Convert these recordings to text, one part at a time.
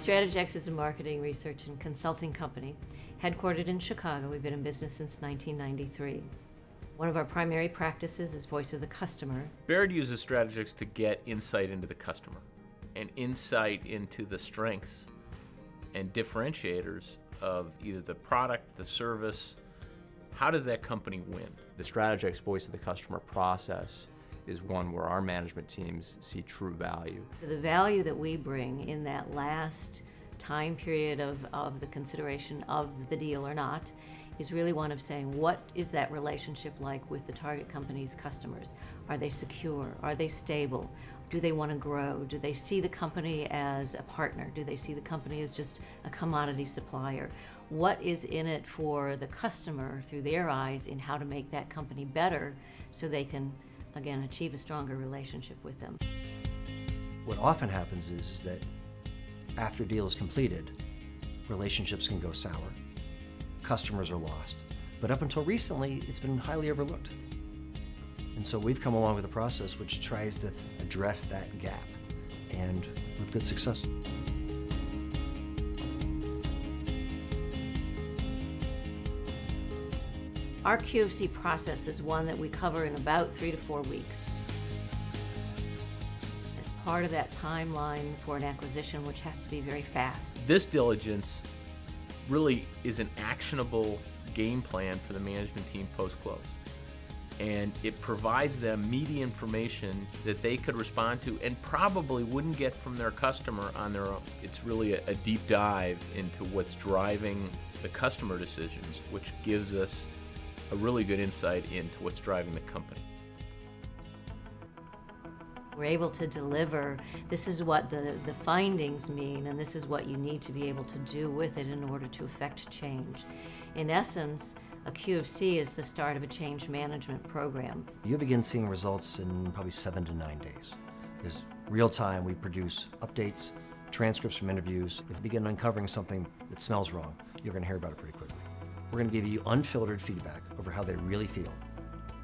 Strategex is a marketing, research, and consulting company headquartered in Chicago. We've been in business since 1993. One of our primary practices is voice of the customer. Baird uses Strategex to get insight into the customer and insight into the strengths and differentiators of either the product, the service. How does that company win? The Strategex voice of the customer process is one where our management teams see true value. The value that we bring in that last time period of, of the consideration of the deal or not is really one of saying what is that relationship like with the target company's customers? Are they secure? Are they stable? Do they want to grow? Do they see the company as a partner? Do they see the company as just a commodity supplier? What is in it for the customer through their eyes in how to make that company better so they can, again, achieve a stronger relationship with them? What often happens is, is that after deal is completed, relationships can go sour customers are lost. But up until recently, it's been highly overlooked. And so we've come along with a process which tries to address that gap, and with good success. Our QFC process is one that we cover in about three to four weeks. As part of that timeline for an acquisition, which has to be very fast. This diligence really is an actionable game plan for the management team post-close. And it provides them media information that they could respond to and probably wouldn't get from their customer on their own. It's really a, a deep dive into what's driving the customer decisions, which gives us a really good insight into what's driving the company we're able to deliver, this is what the, the findings mean, and this is what you need to be able to do with it in order to effect change. In essence, a QFC is the start of a change management program. You begin seeing results in probably seven to nine days. Because real time, we produce updates, transcripts from interviews. If you begin uncovering something that smells wrong, you're going to hear about it pretty quickly. We're going to give you unfiltered feedback over how they really feel.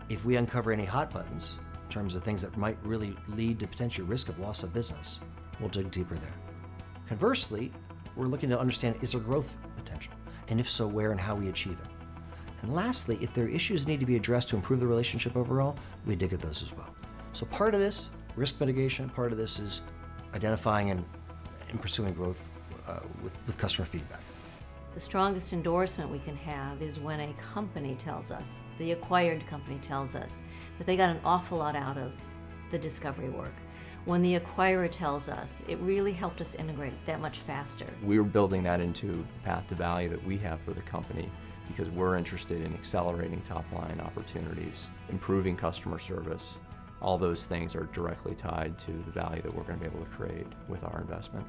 If we uncover any hot buttons, in terms of things that might really lead to potential risk of loss of business. We'll dig deeper there. Conversely, we're looking to understand is there growth potential? And if so, where and how we achieve it. And lastly, if there are issues that need to be addressed to improve the relationship overall, we dig at those as well. So part of this, risk mitigation, part of this is identifying and, and pursuing growth uh, with, with customer feedback. The strongest endorsement we can have is when a company tells us, the acquired company tells us, that they got an awful lot out of the discovery work. When the acquirer tells us, it really helped us integrate that much faster. We're building that into the path to value that we have for the company because we're interested in accelerating top line opportunities, improving customer service. All those things are directly tied to the value that we're going to be able to create with our investment.